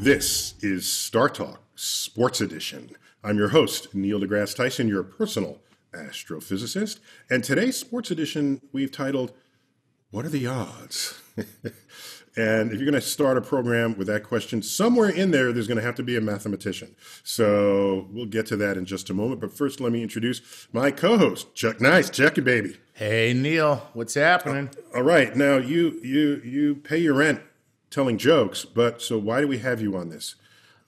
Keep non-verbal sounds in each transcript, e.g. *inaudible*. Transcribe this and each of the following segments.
This is Star Talk Sports Edition. I'm your host, Neil deGrasse Tyson, your personal astrophysicist. And today's Sports Edition we've titled, What are the Odds? *laughs* and if you're going to start a program with that question, somewhere in there, there's going to have to be a mathematician. So we'll get to that in just a moment. But first, let me introduce my co host, Chuck Nice. Chucky, baby. Hey, Neil, what's happening? All right. Now, you, you, you pay your rent telling jokes, but so why do we have you on this?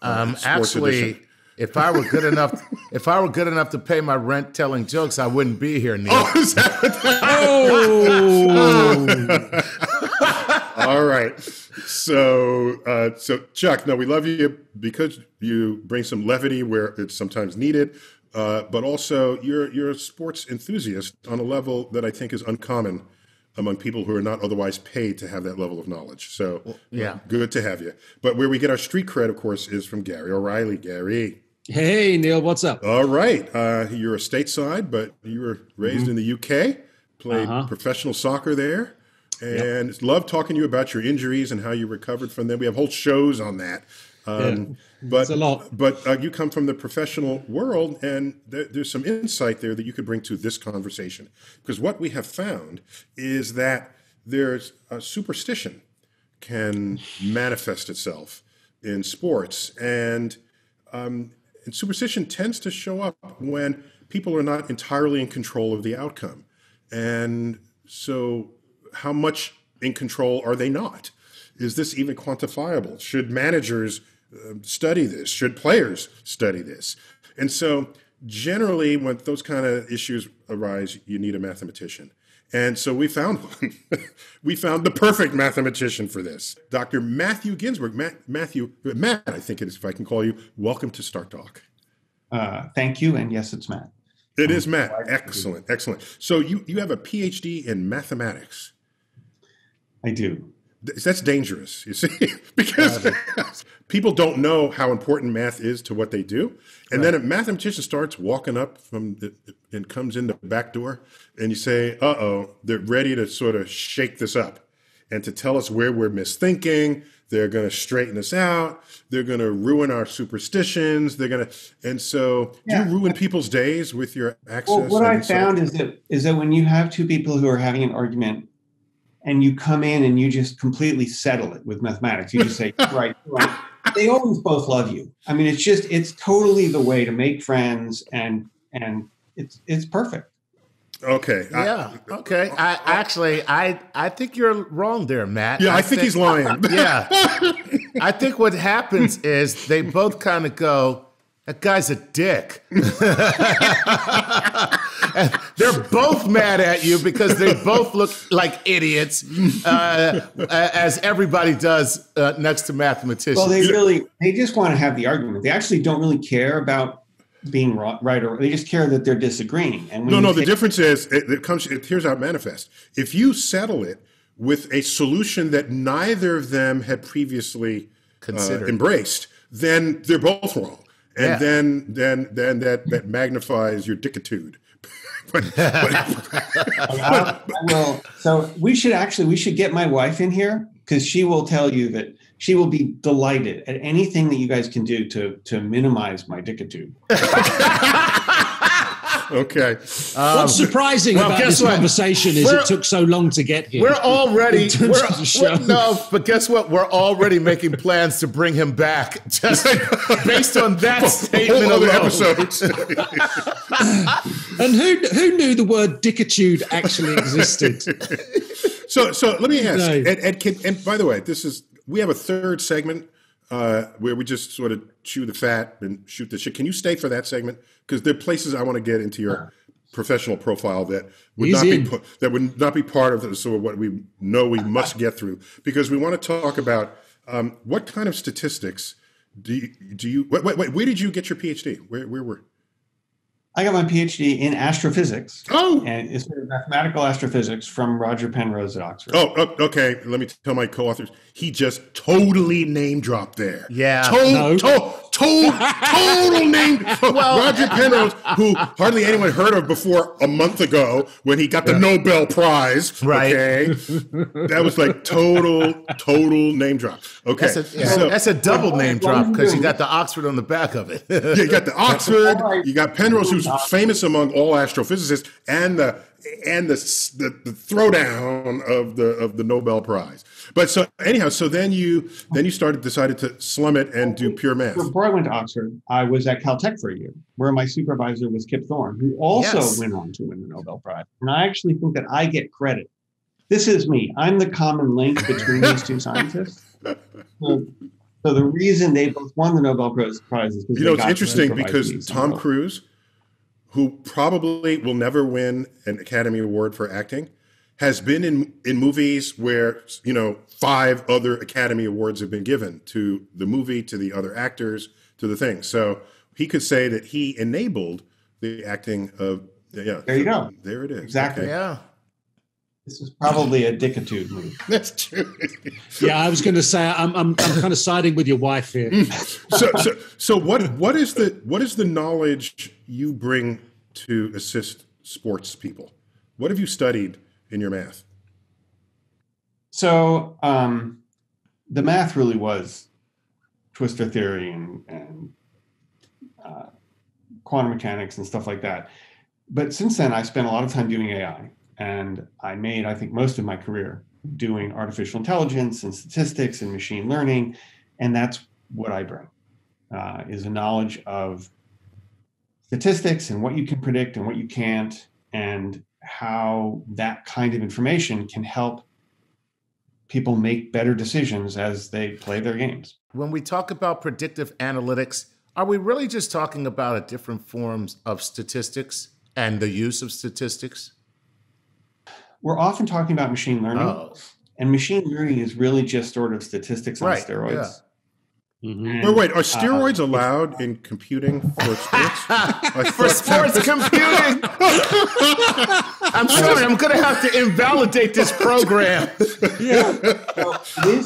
Uh, um, actually, edition? if I were good enough, *laughs* if I were good enough to pay my rent telling jokes, I wouldn't be here, Neil. Oh, *laughs* oh. all right. So, uh, so Chuck, no, we love you because you bring some levity where it's sometimes needed, uh, but also you're you're a sports enthusiast on a level that I think is uncommon among people who are not otherwise paid to have that level of knowledge. So, well, yeah, good to have you. But where we get our street cred, of course, is from Gary O'Reilly. Gary. Hey, Neil, what's up? All right. Uh, you're a stateside, but you were raised mm-hmm. in the UK, played uh-huh. professional soccer there, and yep. love talking to you about your injuries and how you recovered from them. We have whole shows on that. Um, yeah, but a lot. But uh, you come from the professional world, and there, there's some insight there that you could bring to this conversation. Because what we have found is that there's a superstition can manifest itself in sports, and, um, and superstition tends to show up when people are not entirely in control of the outcome. And so, how much in control are they not? Is this even quantifiable? Should managers uh, study this? Should players study this? And so, generally, when those kind of issues arise, you need a mathematician. And so we found *laughs* one. we found the perfect mathematician for this. Dr. Matthew Ginsberg. Matt, Matthew, Matt, I think it is, if I can call you. Welcome to Star Talk. Uh, thank you. And yes, it's Matt. It is Matt. Excellent. Excellent. So you, you have a PhD in mathematics. I do. That's dangerous, you see, *laughs* because *laughs* people don't know how important math is to what they do. And right. then a mathematician starts walking up from the, and comes in the back door, and you say, uh oh, they're ready to sort of shake this up and to tell us where we're misthinking. They're going to straighten us out. They're going to ruin our superstitions. They're going to, and so yeah. do you ruin people's days with your access? Well, what I found is that is that when you have two people who are having an argument and you come in and you just completely settle it with mathematics. You just say, *laughs* right, right. They always both love you. I mean, it's just it's totally the way to make friends and and it's it's perfect. Okay. Yeah. I, okay. I, I, actually, I I think you're wrong there, Matt. Yeah, I, I think, think, he's lying. *laughs* yeah. *laughs* I think what happens is they both kind of go, "That guy's a dick." *laughs* and they're both mad at you because they both look like idiots, uh, as everybody does uh, next to mathematicians. Well, they really they just want to have the argument. They actually don't really care about being right or they just care that they're disagreeing. And no, no. the difference is it, it comes. It, here's how it manifests. If you settle it with a solution that neither of them had previously uh, embraced, then they're both wrong and yeah. then then then that that magnifies your dickitude *laughs* but, but, *laughs* well, so we should actually we should get my wife in here because she will tell you that she will be delighted at anything that you guys can do to to minimize my dickitude. *laughs* okay. Um, What's surprising well, about this what? conversation is we're, it took so long to get here. We're already *laughs* we're, we're, no, but guess what? We're already making plans to bring him back just *laughs* based on that statement alone. Episodes. *laughs* and who who knew the word dickitude actually existed? so so let me ask, no. and, and, can, and by the way, this is we have a third segment uh, where we just sort of chew the fat and shoot the shit. Can you stay for that segment? Because there are places I want to get into your professional profile that would He's not in. be that would not be part of the, sort of what we know we must get through. Because we want to talk about um, what kind of statistics do you, do you wait, wait, wait, where did you get your PhD? Where where were I got my PhD in astrophysics. Oh, and it's mathematical astrophysics from Roger Penrose at Oxford. Oh, oh, okay. Let me tell my co-authors. He just totally name dropped there. Yeah, to- no. to- total, total name. *laughs* Well, Roger Penrose, who hardly anyone heard of before a month ago when he got the yeah. Nobel Prize. Right. Okay. that was like total, total name drop. Okay. That's a, yeah. so, that's a double name drop because you got the Oxford on the back of it. yeah, you got the *laughs* Oxford, you got Penrose, who's famous among all astrophysicists, and the and the, the, the throwdown of the of the Nobel Prize. But so anyhow, so then you then you started decided to slum it and do pure math. Before I went to Oxford, I was at Caltech for a year, where my supervisor was Kip Thorne, who also yes. went on to win the Nobel Prize. And I actually think that I get credit. This is me. I'm the common link between these two scientists. *laughs* So, so, the reason they both won the Nobel Prize is you know it's interesting because Tom Cruise, who probably will never win an Academy Award for acting has been in in movies where you know five other Academy Awards have been given to the movie, to the other actors, to the thing. So he could say that he enabled the acting of yeah. There you go. There it is. Exactly. Okay. Yeah. This is probably a dickitude move. *laughs* That's true. yeah, I was going to say I'm, I'm, I'm kind of siding with your wife here. so, so, so what what is the what is the knowledge you bring to assist sports people? What have you studied? in your math? So um, the math really was twistor theory and, and uh, quantum mechanics and stuff like that. But since then, I spent a lot of time doing AI, and I made, I think, most of my career doing artificial intelligence and statistics and machine learning, and that's what I bring uh, is a knowledge of statistics and what you can predict and what you can't, and how that kind of information can help people make better decisions as they play their games. When we talk about predictive analytics, are we really just talking about a different forms of statistics and the use of statistics? We're often talking about machine learning. Oh. And machine learning is really just sort of statistics on right, steroids. Yeah. Mm-hmm. Wait, wait, are uh, steroids uh, allowed in computing for sports? *laughs* for sports computing? I'm *laughs* sorry, I'm going to have to invalidate this program. *laughs* yeah.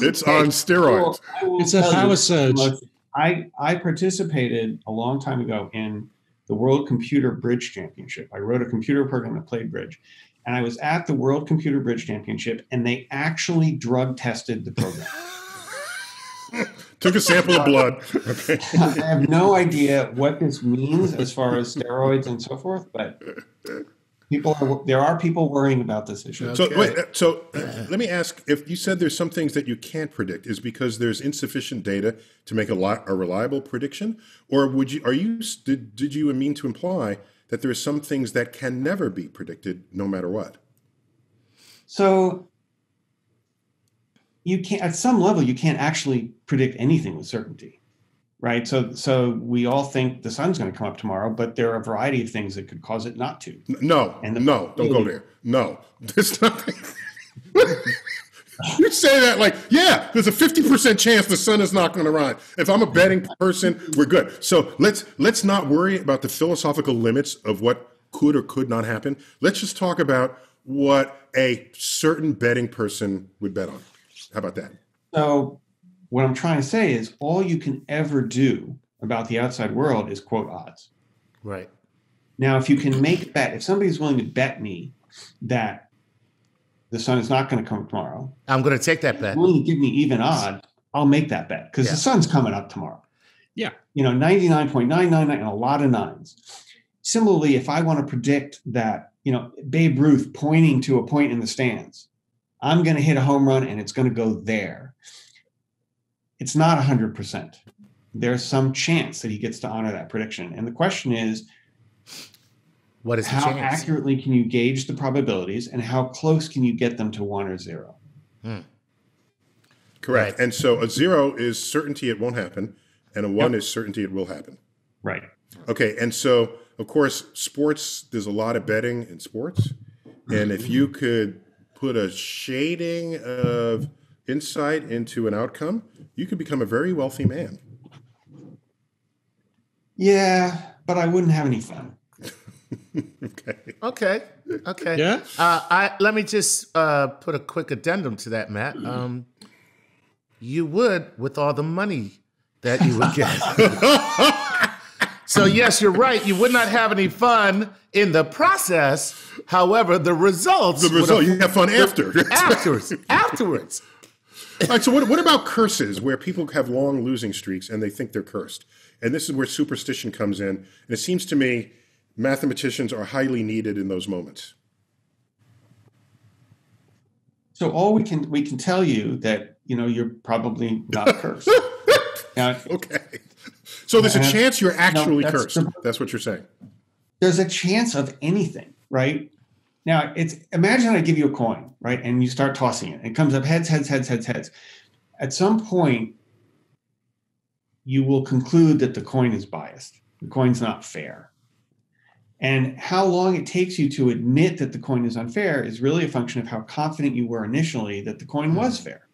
it's on steroids. It's a power surge. I, I participated a long time ago in the World Computer Bridge Championship. I wrote a computer program that played bridge. And I was at the World Computer Bridge Championship, and they actually drug tested the program. *laughs* Took a sample of blood. Okay. *laughs* I have no idea what this means as far as steroids and so forth, but people are there are people worrying about this issue. So wait, uh, so uh, let me ask: If you said there's some things that you can't predict, is because there's insufficient data to make a, lot, a reliable prediction, or would you are you did, did you mean to imply that there are some things that can never be predicted, no matter what? So you can't at some level you can't actually predict anything with certainty right? So so we all think the sun's going to come up tomorrow but there are a variety of things that could cause it not to. No and the, no don't go there. No *laughs* there's nothing *laughs* you say that like yeah there's a 50% chance the sun is not going to rise if i'm a betting person we're good so let's let's not worry about the philosophical limits of what could or could not happen let's just talk about what a certain betting person would bet on how about that? So, what I'm trying to say is all you can ever do about the outside world is quote odds. Right. Now, if you can make a bet, if somebody's willing to bet me that the sun is not going to come tomorrow, I'm going to take that bet. Willing to give me even odds? I'll make that bet because yeah. the sun's coming up tomorrow. Yeah. You know, 99.999 and a lot of nines. Similarly, if I want to predict that, you know, Babe Ruth pointing to a point in the stands, I'm going to hit a home run and it's going to go there. It's not 100%. There's some chance that he gets to honor that prediction. And the question is, what is how accurately can you gauge the probabilities and how close can you get them to one or zero? Hmm. Correct. Right. And so a zero is certainty it won't happen, and a one yep. is certainty it will happen. Right. Okay. And so, of course, sports, there's a lot of betting in sports. And if you could put a shading of insight into an outcome, you could become a very wealthy man. Yeah, but I wouldn't have any fun. *laughs* okay. Okay. Okay. Yeah. Uh, I let me just uh, put a quick addendum to that, Matt. Um, you would, with all the money that you would get. *laughs* so, yes, you're right. You would not have any fun in the process. However, the results. The result, you have fun after. *laughs* afterwards. afterwards. All right, so what, what about curses where people have long losing streaks and they think they're cursed? And this is where superstition comes in. And it seems to me mathematicians are highly needed in those moments. So all we can we can tell you that you know you're probably not *laughs* cursed. *laughs* now, okay. So there's a chance you're actually no, that's cursed. The, that's what you're saying. There's a chance of anything, right? Now it's imagine I give you a coin, right, and you start tossing it. It comes up heads, heads, heads, heads, heads. At some point, you will conclude that the coin is biased. The coin's not fair. And how long it takes you to admit that the coin is unfair is really a function of how confident you were initially that the coin was hmm. fair.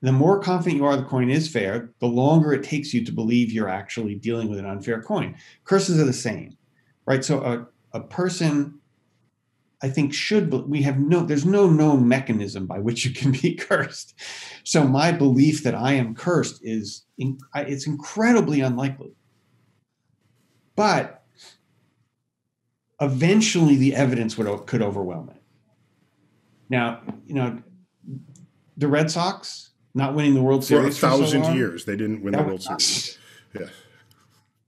The more confident you are the coin is fair, the longer it takes you to believe you're actually dealing with an unfair coin. Curses are the same, right? So a, a person, I think, should, we have no, there's no known mechanism by which you can be *laughs* cursed. So my belief that I am cursed is, it's incredibly unlikely. But eventually the evidence would could overwhelm it. Now, you know, the Red Sox not winning the World Series for a thousand so years, they didn't win that the World Series. Yeah.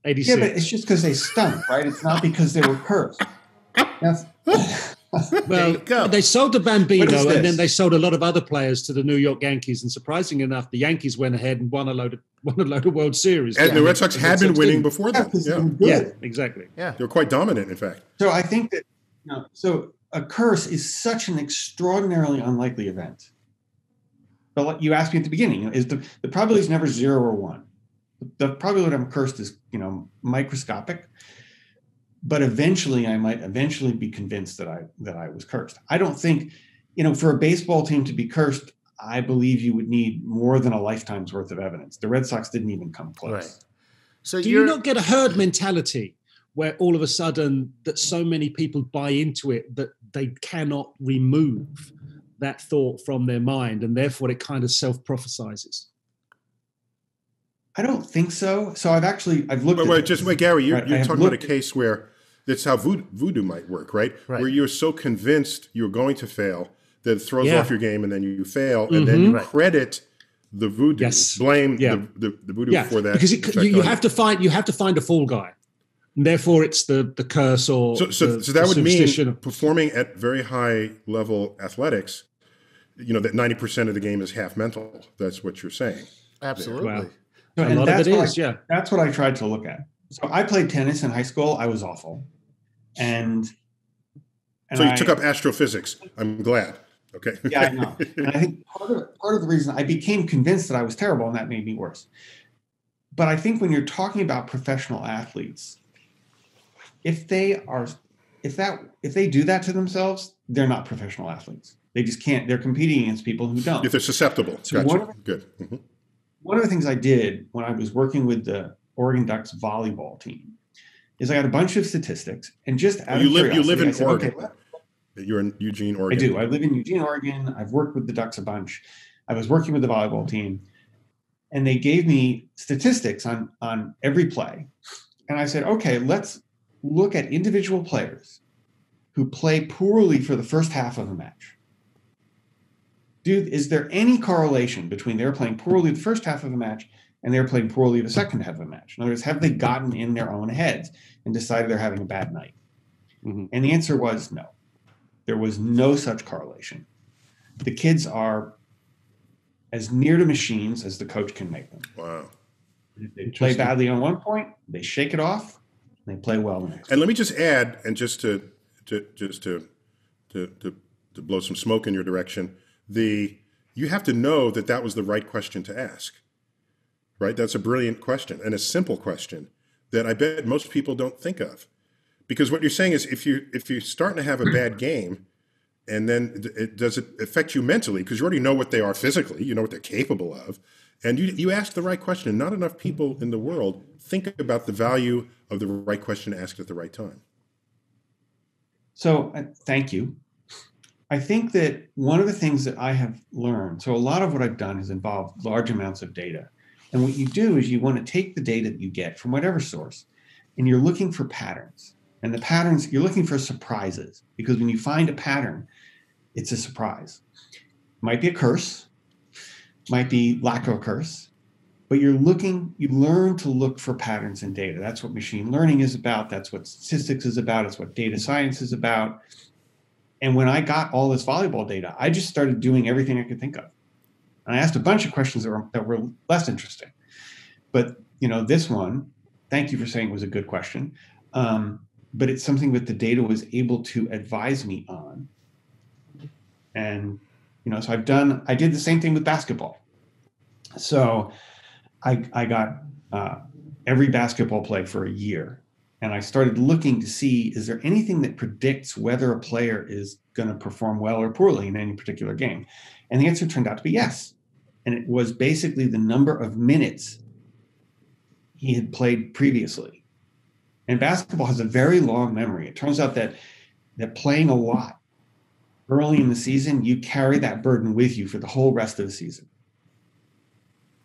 86. Yeah, but it's just because they stunk, right? It's not because they were cursed. *laughs* *laughs* well, they sold the Bambino, and then they sold a lot of other players to the New York Yankees. And surprisingly enough, the Yankees went ahead and won a load of *laughs* won a load of World Series. And yeah. the Red Sox had been winning before that. Yeah, yeah. yeah, exactly. Yeah, they were quite dominant, in fact. So I think that you know, so a curse is such an extraordinarily unlikely event. But what you asked me at the beginning is the the probability is never zero or one. The probability I'm cursed is you know microscopic but eventually I might eventually be convinced that I that I was cursed. I don't think, you know, for a baseball team to be cursed, I believe you would need more than a lifetime's worth of evidence. The Red Sox didn't even come close. Right. So do you not get a herd mentality where all of a sudden that so many people buy into it that they cannot remove that thought from their mind and therefore it kind of self-prophesizes? I don't think so. So I've actually I've looked. Wait, wait just wait, Gary. You're, right, you're talking about a case where that's how voodoo, voodoo might work, right? right? Where you're so convinced you're going to fail that it throws yeah. off your game, and then you fail, and mm-hmm. then you right. credit the voodoo, yes. blame yeah. the, the, the, voodoo yeah. for that. Because it, you, you have to find you have to find a fall guy. And therefore, it's the the curse or so. So, the, so that would mean performing at very high level athletics. You know that ninety percent of the game is half mental. That's what you're saying. Absolutely. Well, a lot of it is, I, yeah. That's what I tried to look at. So I played tennis in high school. I was awful, and, and so you I, took up astrophysics. I'm glad. Okay. yeah, I know. And I think part of part of the reason I became convinced that I was terrible, and that made me worse. But I think when you're talking about professional athletes, if they are, if that if they do that to themselves, they're not professional athletes. They just can't. They're competing against people who don't. If they're susceptible, so gotcha. Good. Mm-hmm one of the things I did when I was working with the Oregon Ducks volleyball team is I got a bunch of statistics and just out you of live you live in said, Oregon. Okay, You're in Eugene, Oregon. I do. I live in Eugene, Oregon. I've worked with the Ducks a bunch. I was working with the volleyball team, and they gave me statistics on on every play, and I said, okay, let's look at individual players who play poorly for the first half of a match Dude, is there any correlation between they're playing poorly the first half of a match and they're playing poorly the second half of a match? In other words, have they gotten in their own heads and decided they're having a bad night? Mm-hmm. And the answer was no. There was no such correlation. The kids are as near to machines as the coach can make them. Wow. If they play badly on one point, they shake it off, they play well the next. And let me just add, and just to, to just to, to to to blow some smoke in your direction, the you have to know that that was the right question to ask. Right? That's a brilliant question and a simple question that I bet most people don't think of. Because what you're saying is if you if you're starting to have a bad game and then it, does it affect you mentally because you already know what they are physically, you know what they're capable of, and you you ask the right question. And not enough people in the world think about the value of the right question asked at the right time. So, uh, thank you. I think that one of the things that I have learned, so a lot of what I've done has involved large amounts of data. And what you do is you want to take the data that you get from whatever source and you're looking for patterns. And the patterns, you're looking for surprises because when you find a pattern, it's a surprise. Might be a curse, might be lack of a curse, but you're looking, you learn to look for patterns in data. That's what machine learning is about. That's what statistics is about. It's what data science is about. And when I got all this volleyball data, I just started doing everything I could think of. And I asked a bunch of questions that were, that were less interesting. But you know, this one, thank you for saying it was a good question. Um, but it's something that the data was able to advise me on. And you know, so I've done. I did the same thing with basketball. So I I got uh, every basketball play for a year, and I started looking to see is there anything that predicts whether a player is going to perform well or poorly in any particular game, and the answer turned out to be yes, and it was basically the number of minutes he had played previously. And basketball has a very long memory. It turns out that that playing a lot early in the season, you carry that burden with you for the whole rest of the season.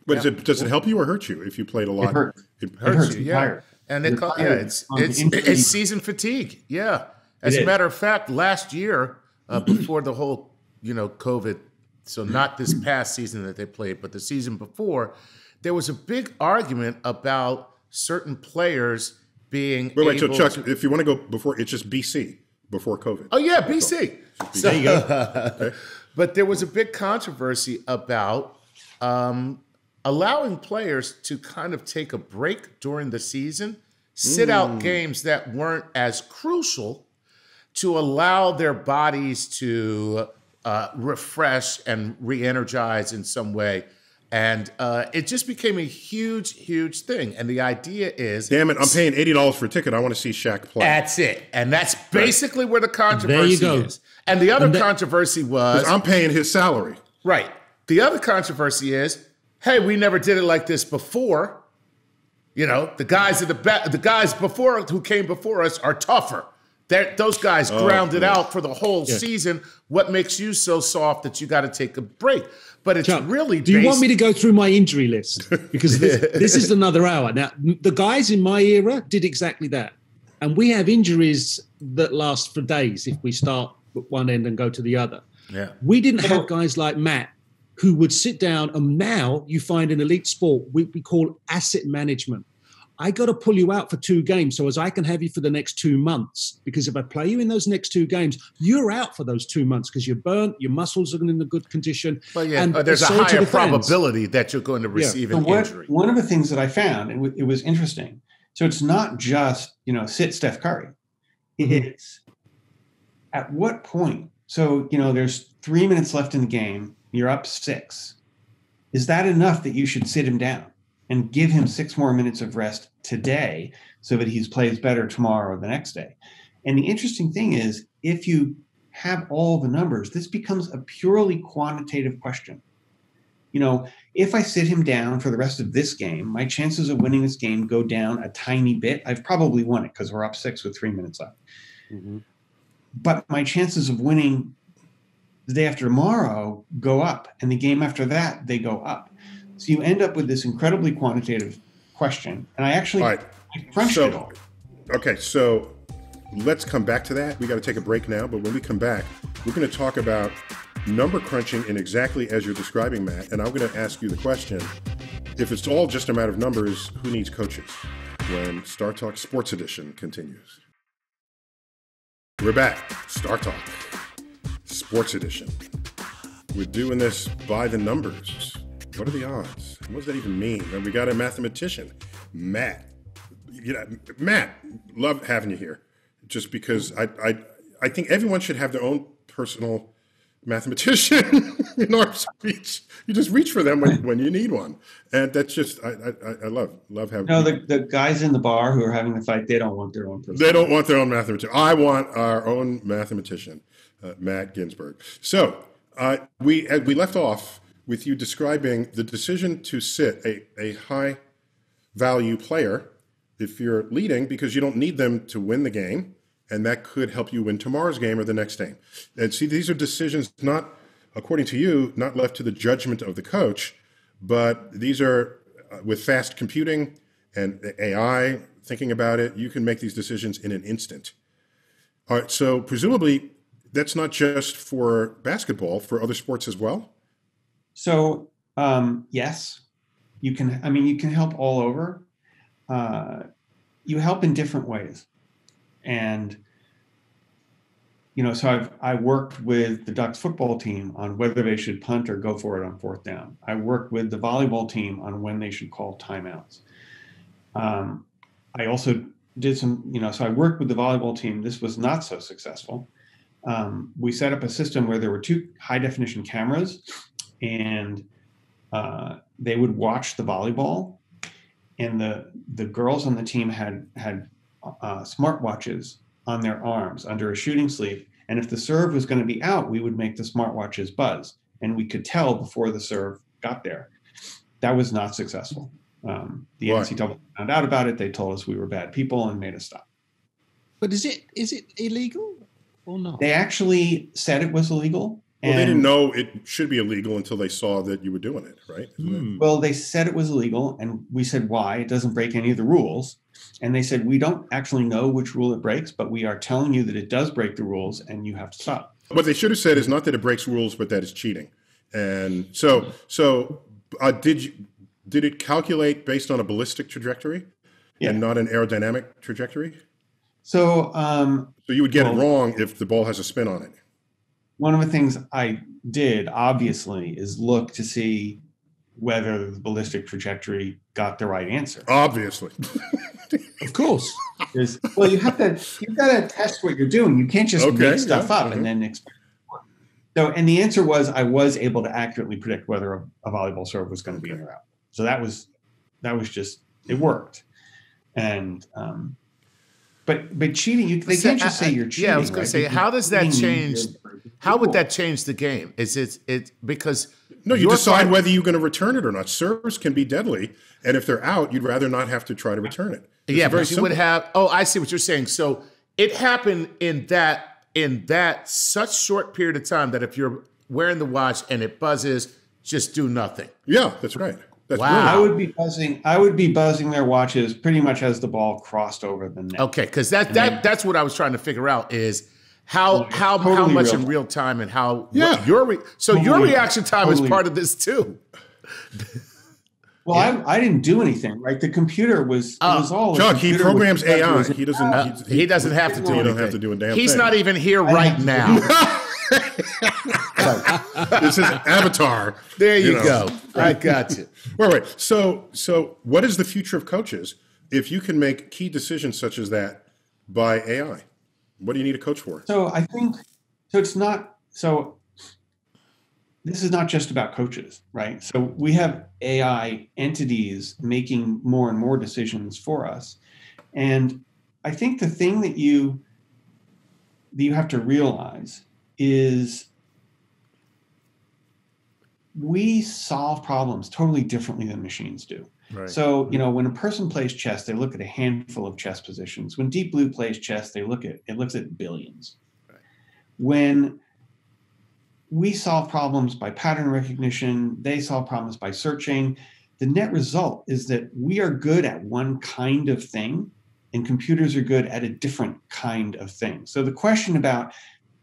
But yeah. it, does it help you or hurt you if you played a lot? It hurts. It hurts, it hurts you, yeah. Tired. And it, yeah, it's it's, it's season fatigue. Yeah. As a matter of fact, last year uh, *clears throat* before the whole you know COVID, so not this past season that they played, but the season before, there was a big argument about certain players being. Wait, wait, so Chuck, to, if you want to go before, it's just BC before COVID. Oh yeah, BC. So, there you go. okay. *laughs* But there was a big controversy about um, allowing players to kind of take a break during the season, sit mm. out games that weren't as crucial, to allow their bodies to uh, refresh and re-energize in some way and uh, it just became a huge, huge thing. And the idea is, damn it, I'm paying eighty dollars for a ticket. I want to see Shaq play. That's it, and that's basically where the controversy is. And the other and that, controversy was, I'm paying his salary. Right. The other controversy is, hey, we never did it like this before. You know, the guys at the be- the guys before who came before us are tougher. They're, those guys oh, grounded yeah. out for the whole yeah. season. What makes you so soft that you got to take a break? but it's Chuck, really. Do you want me to go through my injury list? Because this, *laughs* this is another hour. Now, the guys in my era did exactly that. And we have injuries that last for days if we start at one end and go to the other. Yeah. We didn't have guys like Matt who would sit down, and now you find in elite sport, we, we call asset management. I got to pull you out for two games so as I can have you for the next two months. Because if I play you in those next two games, you're out for those two months because you're burnt, your muscles are not in a good condition. Well, yeah, and uh, there's a higher the probability that you're going to receive yeah. an what, injury. One of the things that I found, and it was interesting. So it's not just you know sit Steph Curry. Mm-hmm. It's at what point. So you know there's three minutes left in the game. You're up six. Is that enough that you should sit him down? And give him six more minutes of rest today so that he plays better tomorrow or the next day. And the interesting thing is, if you have all the numbers, this becomes a purely quantitative question. You know, if I sit him down for the rest of this game, my chances of winning this game go down a tiny bit. I've probably won it because we're up six with three minutes left. Mm-hmm. But my chances of winning the day after tomorrow go up, and the game after that, they go up. So you end up with this incredibly quantitative question. And I actually all right. I crunched so, it all. Okay, so let's come back to that. We got to take a break now, but when we come back, we're going to talk about number crunching in exactly as you're describing, Matt. And I'm going to ask you the question if it's all just a matter of numbers, who needs coaches? When Star Talk Sports Edition continues. We're back. Star Talk Sports Edition. We're doing this by the numbers. What are the odds? What does that even mean? And we got a mathematician, Matt. You know, Matt, love having you here. Just because I, I, I think everyone should have their own personal mathematician *laughs* in our speech. You just reach for them when, when you need one, and that's just I, I, I love love having. No, the, the guys in the bar who are having the fight, they don't want their own person. They don't want their own mathematician. I want our own mathematician, uh, Matt Ginsberg. So uh, we we left off with you describing the decision to sit a, a high value player if you're leading because you don't need them to win the game and that could help you win tomorrow's game or the next game and see these are decisions not according to you not left to the judgment of the coach but these are uh, with fast computing and AI thinking about it, you can make these decisions in an instant. All right, so presumably that's not just for basketball, for other sports as well. So um, yes, you can. I mean, you can help all over. Uh, you help in different ways, and you know, so I've I worked with the Ducks football team on whether they should punt or go for it on fourth down. I worked with the volleyball team on when they should call timeouts. Um, I also did some, you know, so I worked with the volleyball team. This was not so successful. Um, we set up a system where there were two high definition cameras, and uh, they would watch the volleyball, and the the girls on the team had had uh, smartwatches on their arms under a shooting sleeve. And if the serve was going to be out, we would make the smartwatches buzz, and we could tell before the serve got there. That was not successful. Um, the Why? NCAA found out about it. They told us we were bad people and made us stop. But is it is it illegal or not? They actually said it was illegal. Well, they didn't know it should be illegal until they saw that you were doing it, right? Hmm. Well, they said it was illegal, and we said why. It doesn't break any of the rules. And they said, we don't actually know which rule it breaks, but we are telling you that it does break the rules and you have to stop. What they should have said is not that it breaks rules, but that it's cheating. And so, so uh, did you, did it calculate based on a ballistic trajectory yeah. and not an aerodynamic trajectory? So, um, so you would get well, it wrong if the ball has a spin on it. One of the things I did, obviously, is look to see whether the ballistic trajectory got the right answer. Obviously. of course. well, you have to you've got to test what you're doing. You can't just okay, make stuff yeah, up and then expect. So, and the answer was I was able to accurately predict whether a, a volleyball serve was going to be in or out. So that was that was just it worked, and um, but but cheating, you, they can't just say you're cheating. Yeah, I was going right? to say, how does that change? How would that change the game? Is it it because no, you decide whether you're going to return it or not. Serves can be deadly, and if they're out, you'd rather not have to try to return it. It's yeah, but you would have. Oh, I see what you're saying. So it happened in that in that such short period of time that if you're wearing the watch and it buzzes, just do nothing. Yeah, that's right. That's wow. Brilliant. I would be buzzing. I would be buzzing their watches pretty much as the ball crossed over the net. Okay, because that that that's what I was trying to figure out is how how totally how much real in real time and how yeah your re- so totally, your reaction time totally. is part of this too. *laughs* Well, yeah. I, I didn't do anything, right? The computer was uh, was all. Chuck, he programs AI. He doesn't. Uh, he, he, doesn't have to do. You don't have to do a damn. He's thing. not even here right now. this is Avatar. There you, you know. go. I got you. *laughs* Wait, wait. So, so what is the future of coaches if you can make key decisions such as that by AI? What do you need a coach for? So I think so. It's not so. This is not just about coaches, right? So we have AI entities making more and more decisions for us, and I think the thing that you that you have to realize is we solve problems totally differently than machines do. Right. So, you know, when a person plays chess, they look at a handful of chess positions. When Deep Blue plays chess, they look at it looks at billions. Right. When we solve problems by pattern recognition, they solve problems by searching. The net result is that we are good at one kind of thing and computers are good at a different kind of thing. So the question about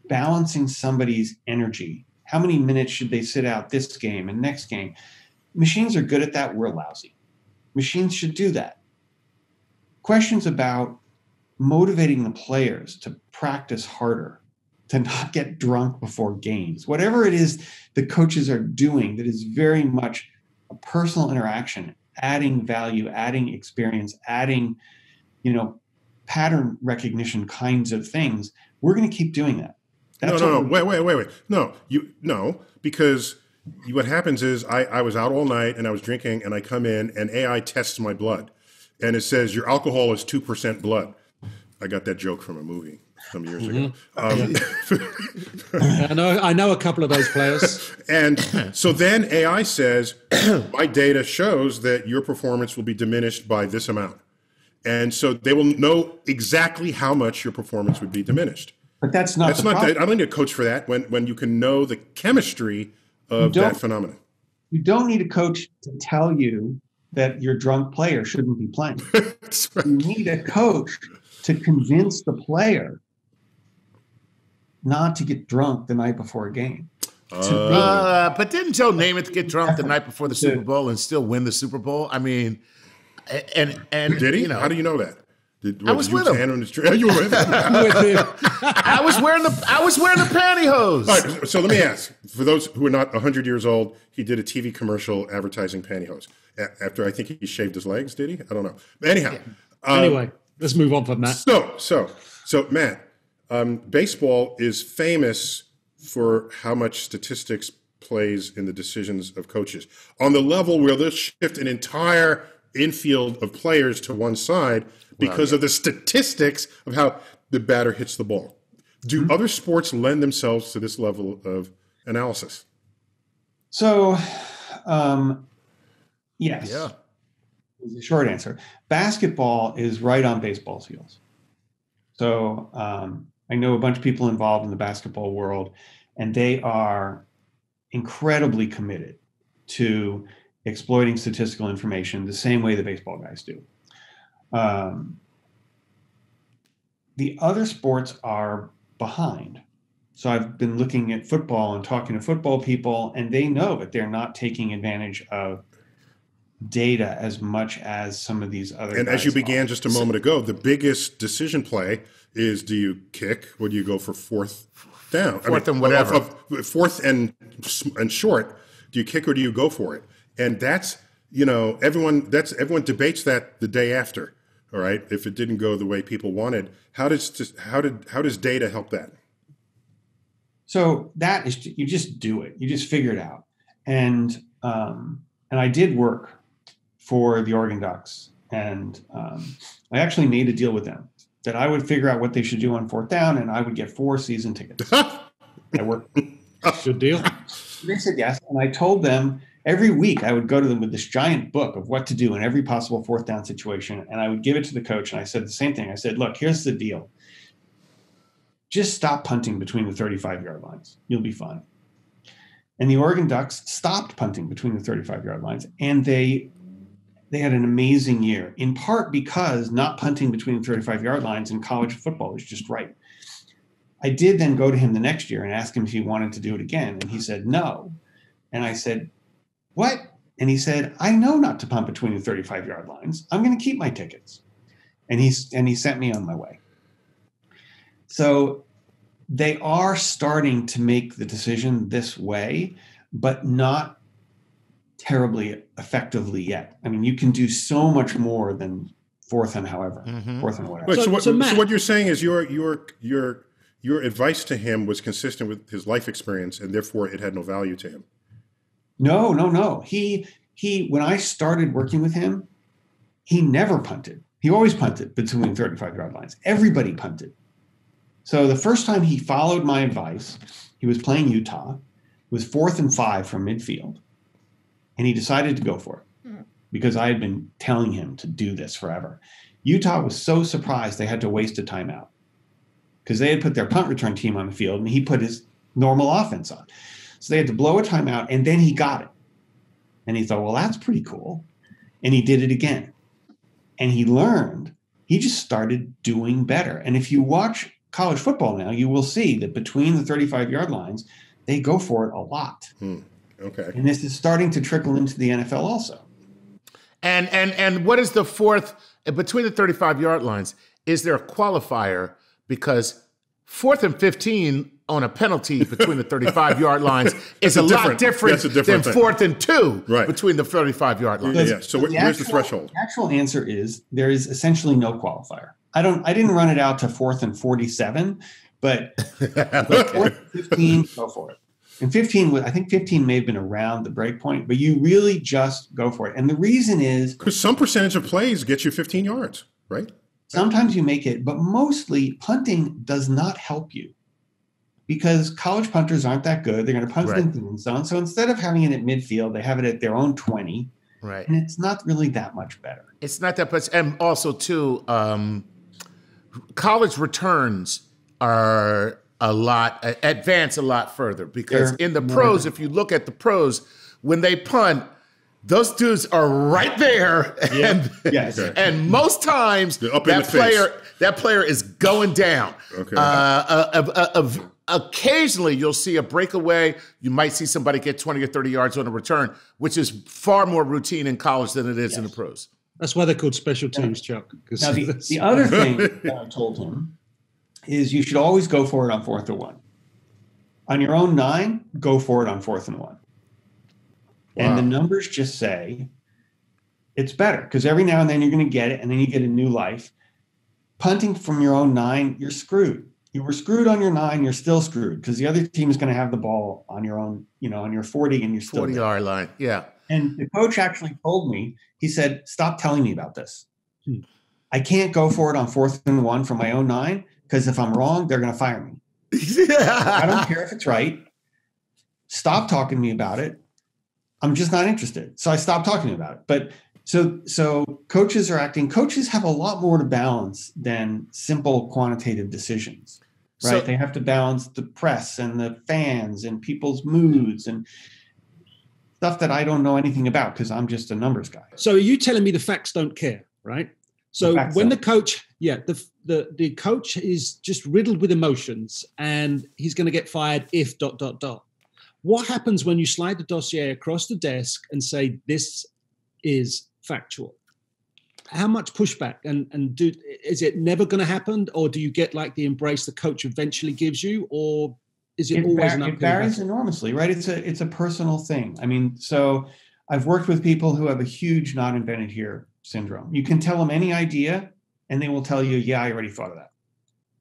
balancing somebody's energy, how many minutes should they sit out this game and next game? Machines are good at that, we're lousy. Machines should do that. Questions about motivating the players to practice harder, to not get drunk before games, whatever it is the coaches are doing that is very much a personal interaction, adding value, adding experience, adding, you know, pattern recognition kinds of things. We're going to keep doing that. That's no, no, no. Wait, wait, wait, wait. No, you no, because what happens is I, I was out all night and I was drinking and I come in and AI tests my blood and it says your alcohol is 2% blood. I got that joke from a movie some years mm-hmm. ago. Um, *laughs* I know I know a couple of those players. *laughs* and so then AI says *clears throat* my data shows that your performance will be diminished by this amount. And so they will know exactly how much your performance would be diminished. But that's not that's not problem. I don't need a coach for that when when you can know the chemistry of that phenomenon. You don't need a coach to tell you that your drunk player shouldn't be playing. *laughs* right. You need a coach to convince the player not to get drunk the night before a game. Uh, but didn't Joe Namath get drunk the night before the Super Bowl and still win the Super Bowl? I mean, and and did he? You know, How do you know that? Did, what, I was with him. On the *laughs* you were with him. *laughs* I was wearing the I was wearing the pantyhose. All right, so let me ask: for those who are not hundred years old, he did a TV commercial advertising pantyhose. After I think he shaved his legs, did he? I don't know. But anyhow, yeah. um, anyway, let's move on from that. So, so, so, Matt, um, baseball is famous for how much statistics plays in the decisions of coaches. On the level where they'll shift an entire infield of players to one side because well, yeah. of the statistics of how the batter hits the ball. Do mm-hmm. other sports lend themselves to this level of analysis? So, um, yes. Yeah. Is the short answer. Basketball is right on baseball's heels. So um, I know a bunch of people involved in the basketball world, and they are incredibly committed to exploiting statistical information the same way the baseball guys do. Um, the other sports are behind. So I've been looking at football and talking to football people, and they know that they're not taking advantage of data as much as some of these other. And as you began just a moment ago, the biggest decision play is: do you kick or do you go for fourth down? Fourth I mean, and whatever. Of, of fourth and and short. Do you kick or do you go for it? And that's you know everyone that's everyone debates that the day after. All right, if it didn't go the way people wanted, how does how did how does data help that? So that is you just do it. You just figure it out. And um, and I did work for the Oregon Ducks, and um, I actually made a deal with them that I would figure out what they should do on fourth down, and I would get four season tickets. *laughs* I worked. Good deal. They said yes, and I told them every week I would go to them with this giant book of what to do in every possible fourth down situation, and I would give it to the coach, and I said the same thing. I said, "Look, here's the deal. Just stop punting between the 35 yard lines. You'll be fine." And the Oregon Ducks stopped punting between the 35 yard lines, and they they had an amazing year, in part because not punting between the 35 yard lines in college football is just right. I did then go to him the next year and ask him if he wanted to do it again. And he said no. And I said, What? And he said, I know not to punt between the 35 yard lines. I'm going to keep my tickets. And he's and he sent me on my way. So they are starting to make the decision this way, but not terribly effectively yet. I mean, you can do so much more than fourth and however, mm-hmm. fourth and whatever. Wait, so, so, what, so, Matt, so, what, you're saying is your your your your advice to him was consistent with his life experience, and therefore it had no value to him. No, no, no. He he. When I started working with him, he never punted. He always punted between 35 yard lines. Everybody punted. So the first time he followed my advice, he was playing Utah. It was fourth and five from midfield and he decided to go for it hmm. because I had been telling him to do this forever. Utah was so surprised they had to waste a timeout because they had put their punt return team on the field and he put his normal offense on. So they had to blow a timeout and then he got it. And he thought, well, that's pretty cool. And he did it again. And he learned, he just started doing better. And if you watch college football now, you will see that between the 35 yard lines, they go for it a lot. Hmm. Okay. And this is starting to trickle into the NFL also. And and and what is the fourth between the 35 yard lines? Is there a qualifier because fourth and 15 on a penalty *laughs* between the 35 yard lines is a, a lot different, different than thing. fourth and two right. between the 35 yard lines. Yeah, yeah. So where's the, actual, the threshold? The actual answer is there is essentially no qualifier. I don't I didn't run it out to fourth and 47, but *laughs* fourth and 15, go for it. And 15, I think 15 may have been around the break point, but you really just go for it. And the reason is because some percentage of plays get you 15 yards, right? Sometimes you make it, but mostly punting does not help you because college punters aren't that good. They're going to punt right. in the zone. So instead of having it at midfield, they have it at their own 20. Right. And it's not really that much better. It's not that much. And also, too, um, college returns are a lot, advance a lot further because in the pros, if you look at the pros, when they punt, those dudes are right there, *laughs* and yes. *laughs* and most times They're in that the player face. that player is going down. Okay. Uh, uh, uh, uh, occasionally, you'll see a breakaway. You might see somebody get twenty or thirty yards on a return, which is far more routine in college than it is in the pros. That's why they're called special teams, Chuck. 'cause Now, the, *laughs* the other thing that I told him is you should always go for it on fourth and one. On your own nine, go for it on fourth and one. And the numbers just say it's better because every now and then you're going to get it and then you get a new life. Punting from your own nine, you're screwed. You were screwed on your nine, you're still screwed because the other team is going to have the ball on your own, you know, on your 40 and you're still 40 yard line, yeah. And the coach actually told me, he said, stop telling me about this. Hmm. I can't go for it on fourth and one from my own nine because if I'm wrong, they're going to fire me. I don't *laughs* care if it's right. Stop talking to me about it. I'm just not interested. So I stopped talking about it. But so so coaches are acting. Coaches have a lot more to balance than simple quantitative decisions. Right? So- they have to balance the press and the fans and people's moods and stuff that I don't know anything about because I'm just a numbers guy. So are you telling me the facts don't care, right? So facts when the coach, yeah, the the the coach is just riddled with emotions, and he's going to get fired if dot dot dot. What happens when you slide the dossier across the desk and say this is factual? How much pushback and and do is it never going to happen, or do you get like the embrace the coach eventually gives you, or is it, it, always var- it varies enormously, right? It's a it's a personal thing. I mean, so I've worked with people who have a huge not invented here syndrome. You can tell them any idea, and they will tell you, "Yeah, I already thought of that."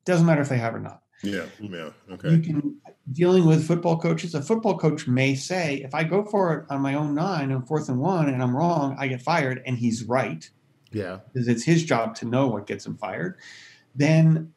Doesn't matter if they have or not. Yeah, yeah, okay. You can dealing with football coaches. A football coach may say, "If I go for it on my own nine on fourth and one, and I'm wrong, I get fired," and he's right yeah. because it's his job to know what gets him fired. Then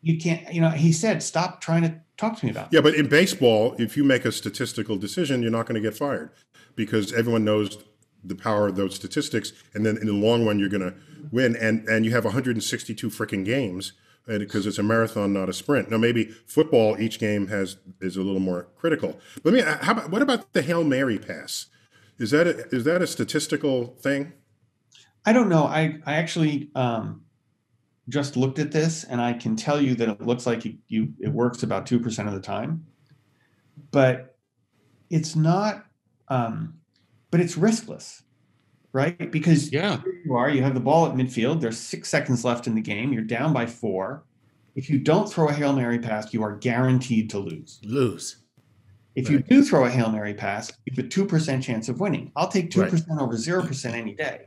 you can't. You know, he said, "Stop trying to talk to me about." it." Yeah, but in baseball, if you make a statistical decision, you're not going to get fired because everyone knows the power of those statistics, and then in the long run, you're going to win. And and you have 162 freaking games because it's a marathon, not a sprint. Now, maybe football, each game has is a little more critical. Let me. How about what about the hail mary pass? Is that a, is that a statistical thing? I don't know. I I actually um, just looked at this, and I can tell you that it looks like you, you it works about two percent of the time, but it's not. Um, but it's riskless, right? Because Yeah. here you are, you have the ball at midfield. There's six seconds left in the game. You're down by four. If you don't throw a hail mary pass, you are guaranteed to lose. Lose. If you do throw a hail mary pass, you have a two percent chance of winning. I'll take two Right. percent over zero percent any day.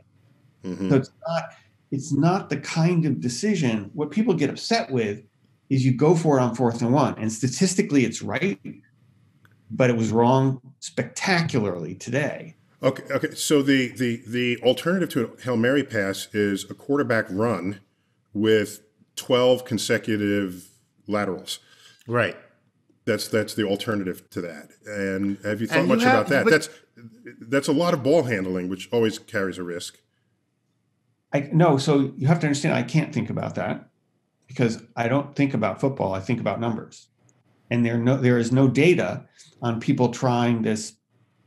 Mhm. So it's not it's not the kind of decision. What people get upset with is you go for it on fourth and one, and statistically it's right, but it was wrong spectacularly today. Okay, okay. So the the the alternative to a hail mary pass is a quarterback run with 12 consecutive laterals. Right. That's that's the alternative to that. And have you thought And you much have- about that? but- That's that's a lot of ball handling, which always carries a risk. I no, so you have to understand I can't think about that because I don't think about football. I think about numbers. And there no there is no data on people trying this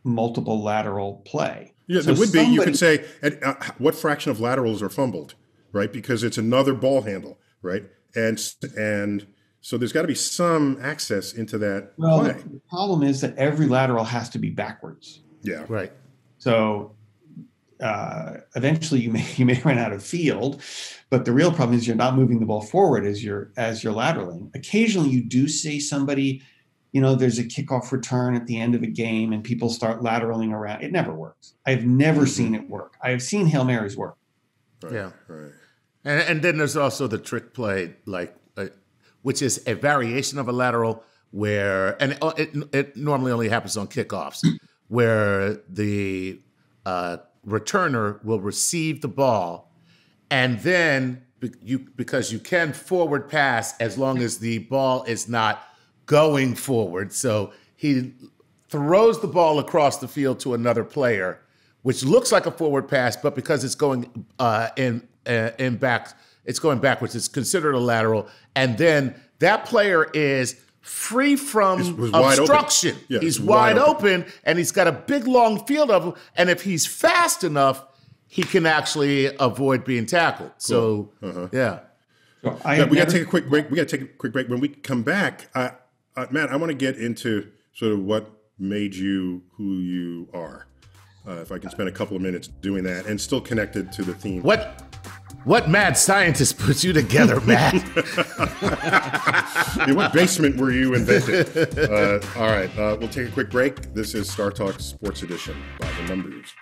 multiple lateral play. Yeah, So there would be. You could say at, uh, what fraction of laterals are fumbled, right? Because it's another ball handle, right? And and so there's got to be some access into that Well, play. the problem is that every lateral has to be backwards. Yeah. Right. So uh, eventually you may *laughs* you may run out of field, but the real problem is you're not moving the ball forward as you're as you're lateraling. Occasionally you do see somebody, you know, there's a kickoff return at the end of a game and people start lateraling around. It never works. I've never seen it work. I have seen Hail Marys work. Right, Yeah. Right. And, and then there's also the trick play, like, uh, which is a variation of a lateral where, and it, it, it normally only happens on kickoffs, *clears throat* where the uh, returner will receive the ball, and then be- you because you can forward pass as long as the ball is not going forward. So he throws the ball across the field to another player, which looks like a forward pass, but because it's going uh, in uh, in back, it's going backwards. It's considered a lateral, and then that player is free from obstruction. Yeah, he's wide, wide open. open. and he's got a big long field of him. And if he's fast enough, he can actually avoid being tackled. Cool. So uh-huh. yeah. So yeah we got to take a quick break. We got to take a quick break. When we come back, uh, uh, Matt, I want to get into sort of what made you who you are. Uh, if I can spend a couple of minutes doing that and still connected to the theme. What what mad scientist puts you together, *laughs* Matt? In what basement were you invented? Uh, all right, uh, we'll take a quick break. This is Star Talk Sports Edition by the numbers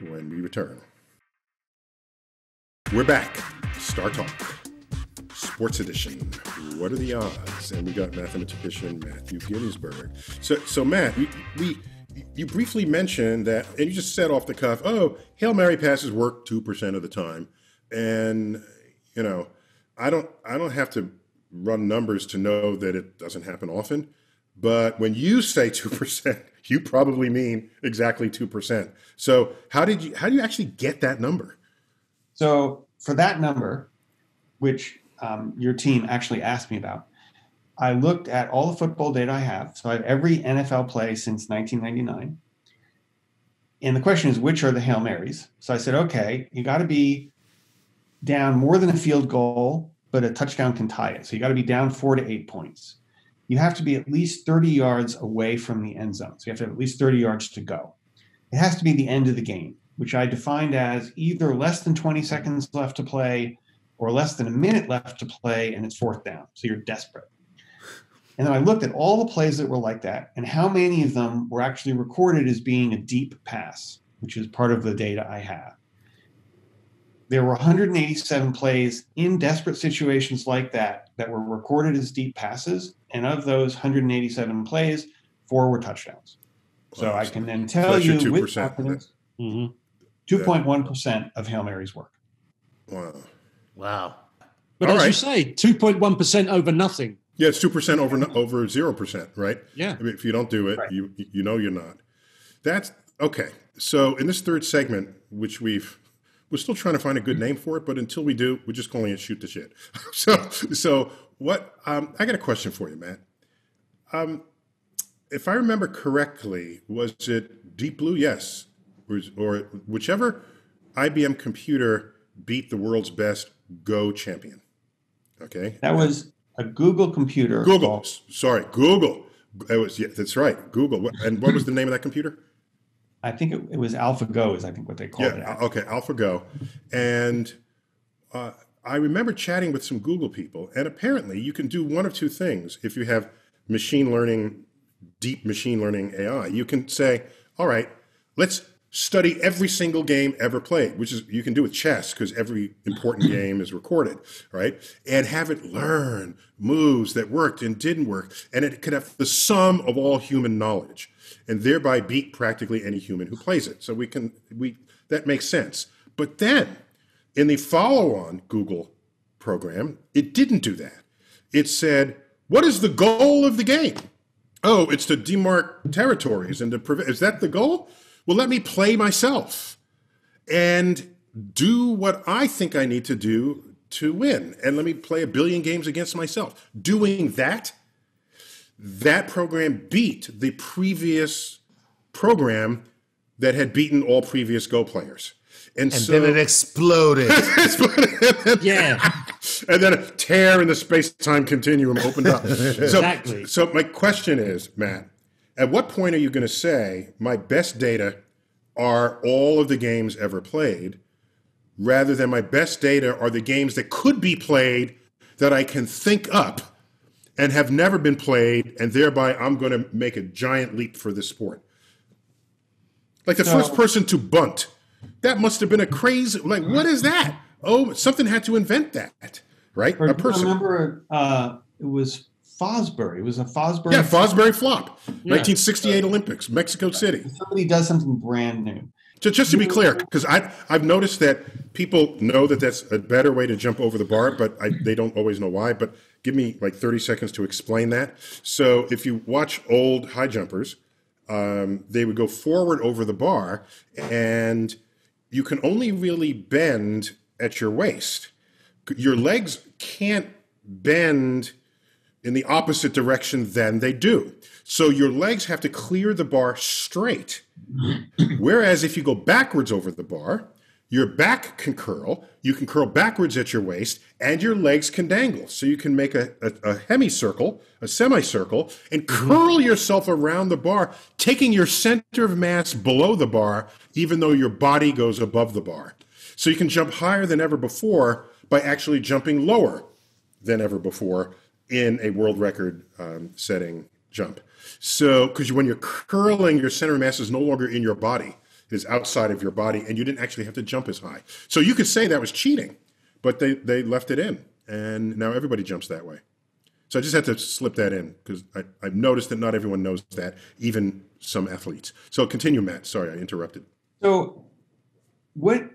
when we return. We're back. Star Talk Sports Edition. What are the odds? And we got mathematician Matthew Ginsberg. So, so Matt, we, we you briefly mentioned that, and you just said off the cuff, oh, Hail Mary passes work 2% of the time and you know i don't i don't have to run numbers to know that it doesn't happen often but when you say 2% *laughs* you probably mean exactly 2% so how did you how do you actually get that number so for that number which um, your team actually asked me about i looked at all the football data i have so i have every nfl play since 1999 and the question is which are the hail marys so i said okay you got to be down more than a field goal, but a touchdown can tie it. So you got to be down four to eight points. You have to be at least 30 yards away from the end zone. So you have to have at least 30 yards to go. It has to be the end of the game, which I defined as either less than 20 seconds left to play or less than a minute left to play, and it's fourth down. So you're desperate. And then I looked at all the plays that were like that and how many of them were actually recorded as being a deep pass, which is part of the data I have there were 187 plays in desperate situations like that that were recorded as deep passes. And of those 187 plays, four were touchdowns. So. I can then tell so you with confidence, mm-hmm, 2.1% of Hail Mary's work. Wow. Wow. But All as right. you say, 2.1% over nothing. Yeah, it's 2% over over 0%, right? Yeah. I mean, if you don't do it, right. you you know you're not. That's okay. So in this third segment, which we've we're still trying to find a good name for it, but until we do, we're just calling it shoot the shit. *laughs* so, so what? Um, I got a question for you, Matt. Um, if I remember correctly, was it Deep Blue? Yes, or, or whichever IBM computer beat the world's best Go champion. Okay, that was a Google computer. Google, sorry, Google. It was yeah, that's right, Google. And what was the name of that computer? I think it, it, was AlphaGo is I think what they called yeah, it. Okay, AlphaGo, and uh, I remember chatting with some Google people, and apparently you can do one of two things if you have machine learning, deep machine learning AI. You can say, all right, let's study every single game ever played, which is you can do with chess because every important *clears throat* game is recorded, right? And have it learn moves that worked and didn't work, and it could have the sum of all human knowledge and thereby beat practically any human who plays it. So we can we that makes sense. But then in the follow-on Google program, it didn't do that. It said, "What is the goal of the game?" Oh, it's to demark territories and to prevent. Is that the goal? Well, let me play myself and do what I think I need to do to win, and let me play a billion games against myself. Doing that that program beat the previous program that had beaten all previous Go players. And, and so, then it exploded. *laughs* yeah. And then a tear in the space time continuum opened up. *laughs* exactly. So, my question is, Matt, at what point are you going to say my best data are all of the games ever played, rather than my best data are the games that could be played that I can think up and have never been played, and thereby I'm going to make a giant leap for this sport. Like the so, first person to bunt, that must have been a crazy. Like, what is that? Oh, something had to invent that, right? A person. I remember uh, it was Fosbury. It was a Fosbury. Yeah, Fosbury flop. Yeah. 1968 Olympics, Mexico City. Somebody does something brand new. Just, just to be clear, because I've noticed that people know that that's a better way to jump over the bar, but I, they don't always know why. But give me like 30 seconds to explain that. So if you watch old high jumpers, um, they would go forward over the bar, and you can only really bend at your waist. Your legs can't bend in the opposite direction than they do. So your legs have to clear the bar straight. Whereas if you go backwards over the bar, your back can curl, you can curl backwards at your waist, and your legs can dangle. So you can make a, a, a hemicircle, a semicircle, and mm-hmm. curl yourself around the bar, taking your center of mass below the bar, even though your body goes above the bar. So you can jump higher than ever before by actually jumping lower than ever before in a world record um, setting jump. So, because when you're curling, your center of mass is no longer in your body, it is outside of your body, and you didn't actually have to jump as high. So you could say that was cheating, but they, they left it in, and now everybody jumps that way. So I just had to slip that in because I've noticed that not everyone knows that, even some athletes. So continue, Matt. Sorry, I interrupted. So, what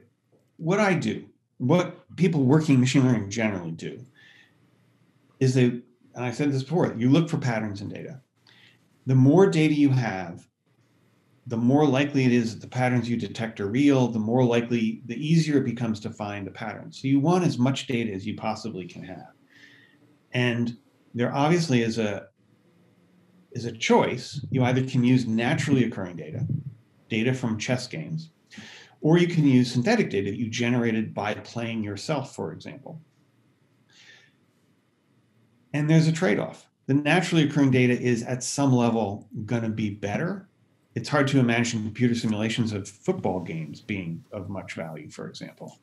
what I do, what people working machine learning generally do, is that, and I said this before, you look for patterns in data the more data you have, the more likely it is that the patterns you detect are real, the more likely, the easier it becomes to find the pattern. So you want as much data as you possibly can have. And there obviously is a is a choice. You either can use naturally occurring data, data from chess games, or you can use synthetic data that you generated by playing yourself, for example. And there's a trade-off the naturally occurring data is at some level going to be better. It's hard to imagine computer simulations of football games being of much value, for example.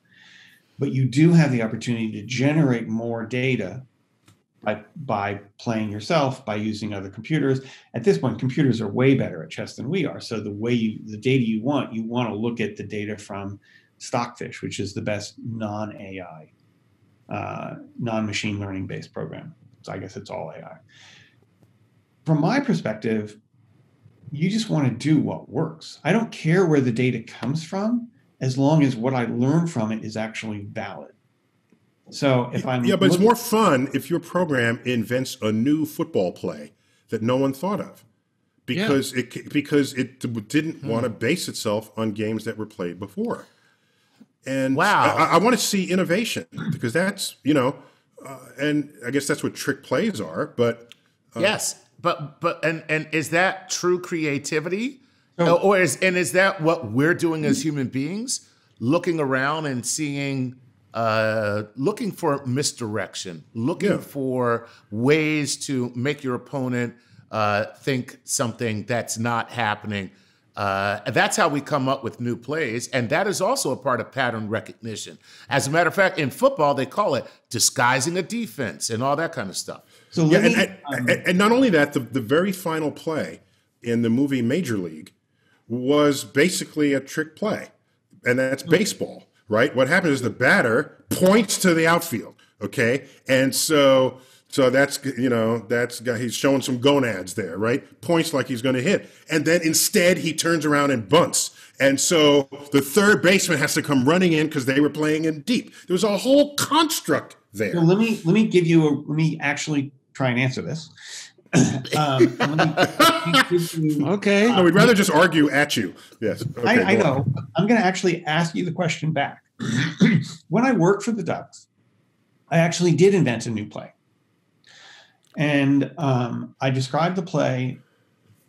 But you do have the opportunity to generate more data by, by playing yourself, by using other computers. At this point, computers are way better at chess than we are. So the way you, the data you want, you want to look at the data from Stockfish, which is the best non-AI, uh, non-machine learning based program. So I guess it's all AI. From my perspective, you just want to do what works. I don't care where the data comes from as long as what I learn from it is actually valid. So if I'm Yeah, but looking- it's more fun if your program invents a new football play that no one thought of. Because yeah. it because it didn't hmm. want to base itself on games that were played before. And wow. I, I want to see innovation because that's, you know, uh, and I guess that's what trick plays are. But uh, yes, but but and and is that true creativity, oh. or is and is that what we're doing as human beings, looking around and seeing? Uh, looking for misdirection, looking yeah. for ways to make your opponent uh, think something that's not happening. Uh, that's how we come up with new plays. And that is also a part of pattern recognition. As a matter of fact, in football, they call it disguising a defense and all that kind of stuff. So yeah, me, and, um, and, and, not only that, the, the very final play in the movie Major League was basically a trick play, and that's hmm. baseball, right? What happens is the batter points to the outfield, okay? And so so that's you know that's he's showing some gonads there, right? Points like he's going to hit, and then instead he turns around and bunts, and so the third baseman has to come running in because they were playing in deep. There was a whole construct there. So let me let me give you a let me actually try and answer this. *coughs* um, you, okay. No, we'd rather just argue at you. Yes. Okay, I, I know. I'm going to actually ask you the question back. *coughs* when I worked for the Ducks, I actually did invent a new play. And um, I describe the play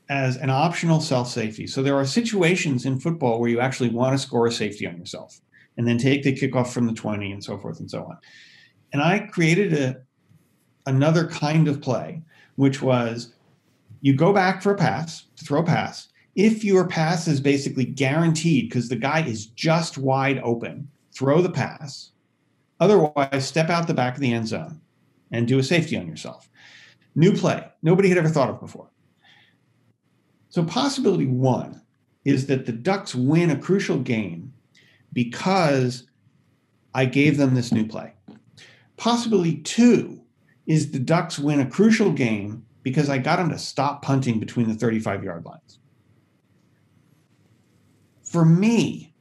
as an optional self safety. So there are situations in football where you actually want to score a safety on yourself and then take the kickoff from the 20 and so forth and so on. And I created a another kind of play, which was you go back for a pass, throw a pass. If your pass is basically guaranteed because the guy is just wide open, throw the pass. Otherwise, step out the back of the end zone and do a safety on yourself. New play, nobody had ever thought of before. So, possibility one is that the Ducks win a crucial game because I gave them this new play. Possibility two is the Ducks win a crucial game because I got them to stop punting between the 35 yard lines. For me,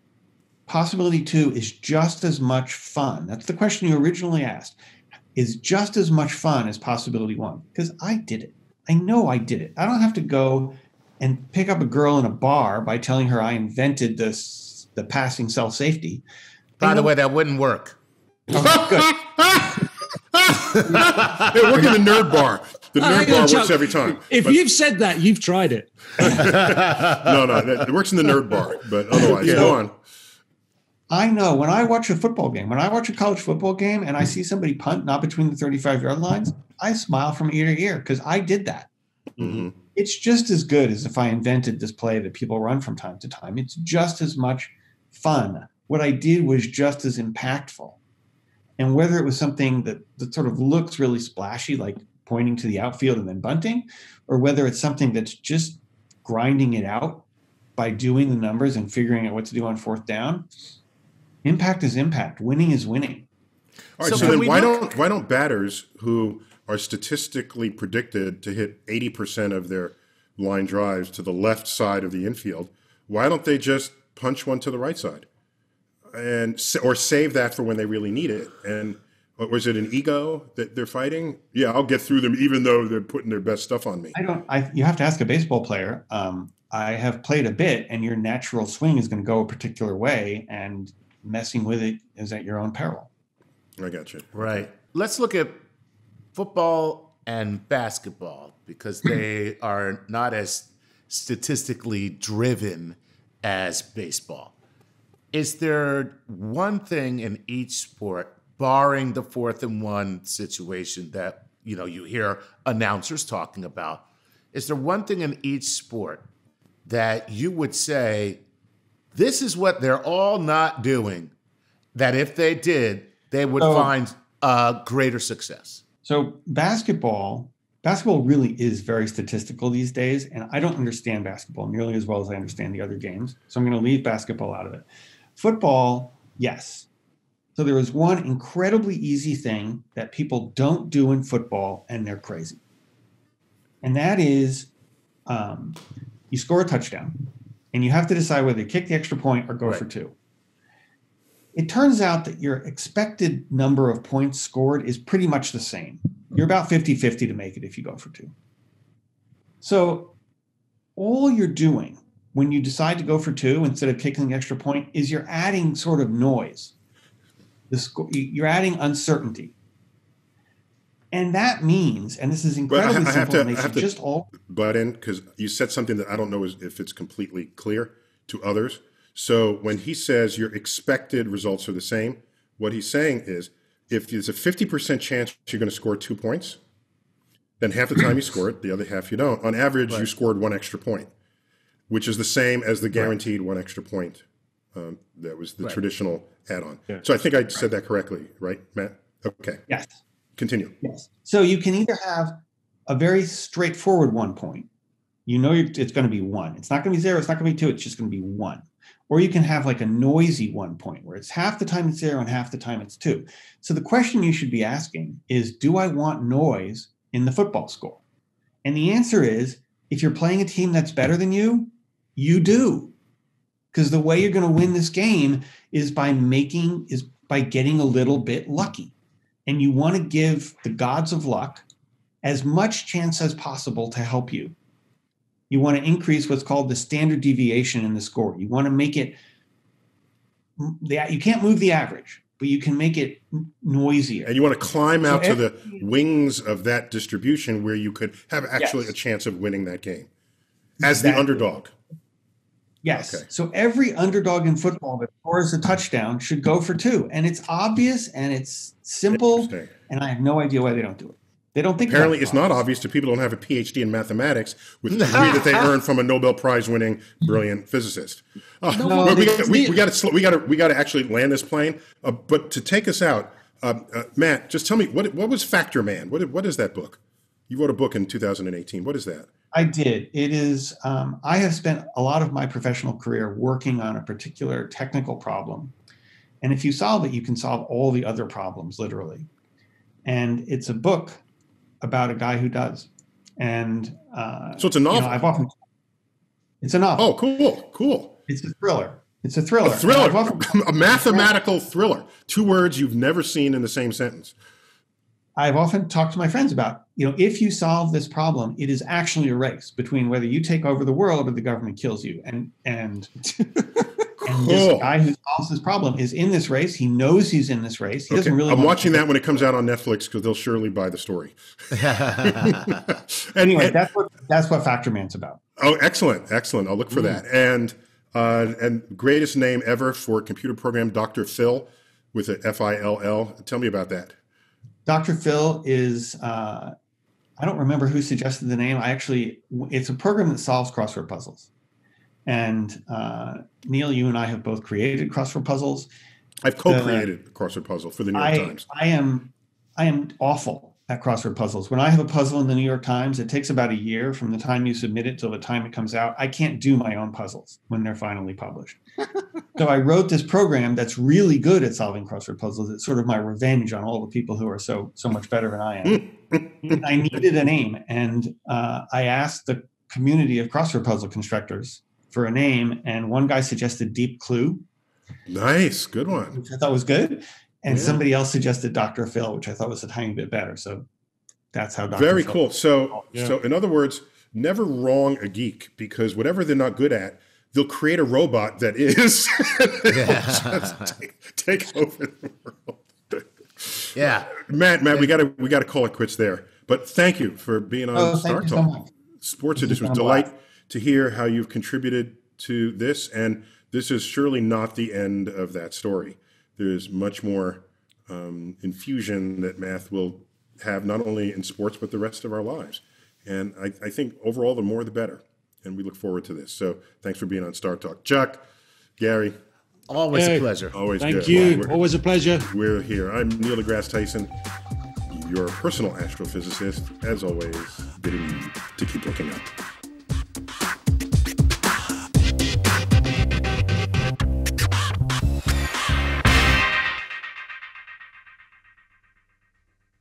possibility two is just as much fun. That's the question you originally asked is just as much fun as possibility one because I did it. I know I did it. I don't have to go and pick up a girl in a bar by telling her I invented this the passing self safety. By the way, that wouldn't work. Oh, good. *laughs* they work in the nerd bar. the *laughs* nerd bar works every time. If but, you've said that, you've tried it. *laughs* no, no, it works in the nerd bar, but otherwise, yeah. go on. I know when I watch a football game, when I watch a college football game and I see somebody punt not between the 35 yard lines, I smile from ear to ear because I did that. Mm-hmm. It's just as good as if I invented this play that people run from time to time. It's just as much fun. What I did was just as impactful. And whether it was something that, that sort of looks really splashy, like pointing to the outfield and then bunting, or whether it's something that's just grinding it out by doing the numbers and figuring out what to do on fourth down, impact is impact. Winning is winning. All right. So, so then why look- don't why don't batters who are statistically predicted to hit 80% of their line drives to the left side of the infield, why don't they just punch one to the right side? And or save that for when they really need it. And was it an ego that they're fighting? Yeah, I'll get through them even though they're putting their best stuff on me. I don't. I, you have to ask a baseball player. Um, I have played a bit, and your natural swing is going to go a particular way, and messing with it is at your own peril. I got you. Right. Let's look at football and basketball because they *clears throat* are not as statistically driven as baseball. Is there one thing in each sport, barring the fourth and one situation that you know you hear announcers talking about? Is there one thing in each sport that you would say this is what they're all not doing that if they did, they would oh. find uh, greater success? So basketball, basketball really is very statistical these days, and I don't understand basketball nearly as well as I understand the other games. So I'm going to leave basketball out of it. Football, yes. So there is one incredibly easy thing that people don't do in football, and they're crazy, and that is um, you score a touchdown, and you have to decide whether you kick the extra point or go right. for two it turns out that your expected number of points scored is pretty much the same. You're about 50 50 to make it if you go for two. So, all you're doing when you decide to go for two instead of kicking the extra point is you're adding sort of noise. you're adding uncertainty. And that means, and this is incredibly well, I, simple, have to, I have to just all butt in because you said something that I don't know if it's completely clear to others. So when he says your expected results are the same, what he's saying is if there's a 50% chance you're going to score two points, then half the time you score it, the other half you don't. On average, right. you scored one extra point, which is the same as the guaranteed right. one extra point. Um, that was the right. traditional add-on. Yeah. So I think I said that correctly, right, Matt? Okay. Yes. Continue. Yes. So you can either have a very straightforward one point. You know it's going to be one. It's not going to be zero. It's not going to be two. It's just going to be one. Or you can have like a noisy one point where it's half the time it's zero and half the time it's two. So the question you should be asking is Do I want noise in the football score? And the answer is if you're playing a team that's better than you, you do. Because the way you're going to win this game is by making, is by getting a little bit lucky. And you want to give the gods of luck as much chance as possible to help you you want to increase what's called the standard deviation in the score. You want to make it you can't move the average, but you can make it noisier. And you want to climb out so to the wings of that distribution where you could have actually yes. a chance of winning that game as exactly. the underdog. Yes. Okay. So every underdog in football that scores a touchdown should go for two. And it's obvious and it's simple. And I have no idea why they don't do it. They don't think. Apparently, it's not obvious to people who don't have a PhD in mathematics with the *laughs* degree that they earned from a Nobel Prize winning brilliant physicist. Oh, no, we, got, we, we got to we got to we got to actually land this plane. Uh, but to take us out, uh, uh, Matt, just tell me what what was Factor Man? What what is that book? You wrote a book in 2018. What is that? I did. It is. Um, I have spent a lot of my professional career working on a particular technical problem, and if you solve it, you can solve all the other problems literally. And it's a book about a guy who does. And uh, so it's a novel. You know, I've often it's a novel. Oh, cool, cool. It's a thriller. It's a thriller. A thriller. Often, *laughs* a mathematical thriller. Two words you've never seen in the same sentence. I've often talked to my friends about, you know, if you solve this problem, it is actually a race between whether you take over the world or the government kills you. And and *laughs* And this guy who solves this problem is in this race. He knows he's in this race. He okay. doesn't really. I'm watching that when it comes out on Netflix because they'll surely buy the story. *laughs* *laughs* and, anyway, and, that's what that's what Factor Man's about. Oh, excellent, excellent. I'll look for mm. that. And uh, and greatest name ever for computer program, Dr. Fill, with a F I L L. Tell me about that. Dr. Fill is. Uh, I don't remember who suggested the name. I actually, it's a program that solves crossword puzzles. And uh, Neil, you and I have both created crossword puzzles. I've co-created the, a crossword puzzle for the New York I, Times. I am, I am awful at crossword puzzles. When I have a puzzle in the New York Times, it takes about a year from the time you submit it till the time it comes out. I can't do my own puzzles when they're finally published. *laughs* so I wrote this program that's really good at solving crossword puzzles. It's sort of my revenge on all the people who are so so much better than I am. *laughs* I needed a name, and uh, I asked the community of crossword puzzle constructors for a name, and one guy suggested Deep Clue. Nice, good one. Which I thought was good. And yeah. somebody else suggested Dr. Fill, which I thought was a tiny bit better. So that's how Dr. Very Fill cool. So yeah. so in other words, never wrong a geek because whatever they're not good at, they'll create a robot that is *laughs* take, take, over the world. Yeah. Matt, Matt, we gotta we gotta call it quits there. But thank you for being on oh, Star Talk. So Sports Edition was delight to hear how you've contributed to this, and this is surely not the end of that story. There's much more um, infusion that math will have not only in sports but the rest of our lives. And I, I think overall, the more the better. And we look forward to this. So thanks for being on Star Talk, Chuck, Gary. Always hey, a pleasure. Always Thank good. you. Well, Always a pleasure. We're here. I'm Neil deGrasse Tyson, your personal astrophysicist, as always, bidding you to keep looking up.